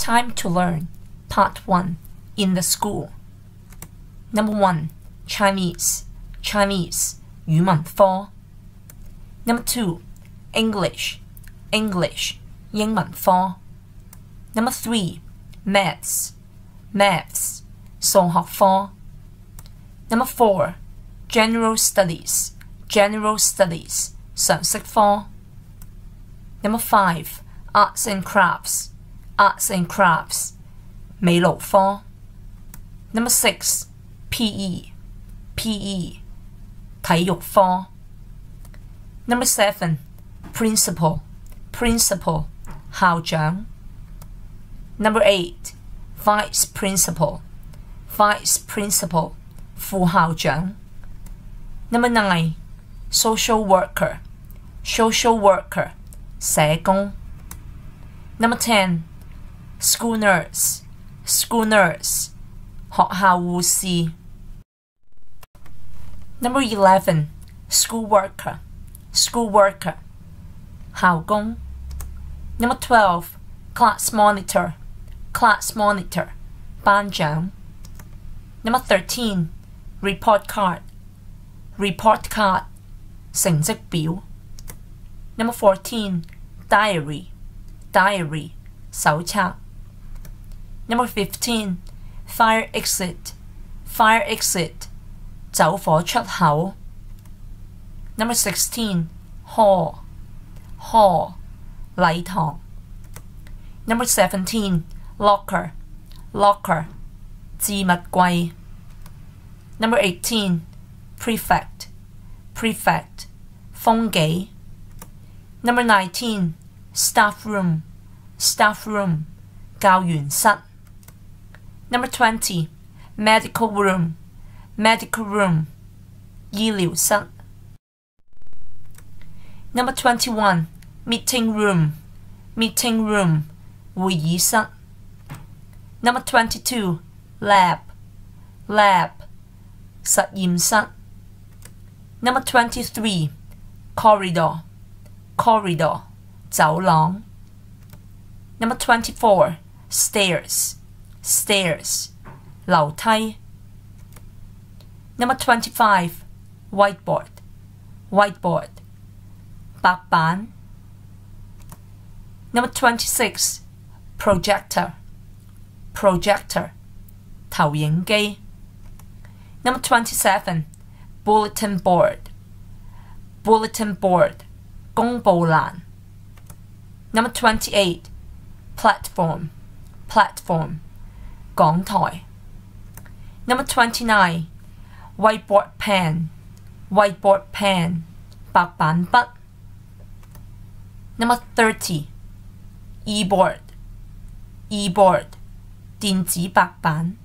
Time to learn. Part 1 In the school. Number 1 Chinese. Chinese. 语文科 Number 2 English. English. 英文科 Number 3 Maths. Maths. 数学科 Number 4 General Studies. General Studies. 常识科 Number 5 Arts and Crafts. Arts and Crafts. 美劳科 Number 6 PE. PE. 体育科 Number 7 Principal. Principal. 校长 Number 8 Vice Principal. Vice Principal. 副校长 Number 9 Social Worker. Social Worker. 社工 Number 10 School Nurse. School Nurse. 学校护士 Number 11 School Worker. School Worker. 校工 Number 12 Class Monitor. Class Monitor. 班长 Number 13 Report Card. Report Card. 成绩表 Number 14 Diary. Diary. 手册 Number 15 Fire Exit. Fire Exit. 走火出口 Number 16 Hall. Hall. 礼堂 Number 17 Locker. Locker. 置物柜 Number 18 Prefect. Prefect. 风纪 Number 19 Staff Room. Staff Room. 教员室 Number 20 Medical Room. Medical Room. 医疗室 Number 21 Meeting Room. Meeting Room. 会议室 Number 22 Lab. Lab. 实验室 Number 23 Corridor. Corridor. 走廊 Number 24 Stairs. Stairs. 楼梯 Number 25 Whiteboard. Whiteboard. 白板 Number 26 Projector. Projector. 投影机 Number 27 Bulletin Board. Bulletin Board. 公布栏 Number 28 Platform. Platform. 講台 Number twenty nine，whiteboard pen. Whiteboard pen. 白板筆 Number thirty，e-board，e-board，電子白板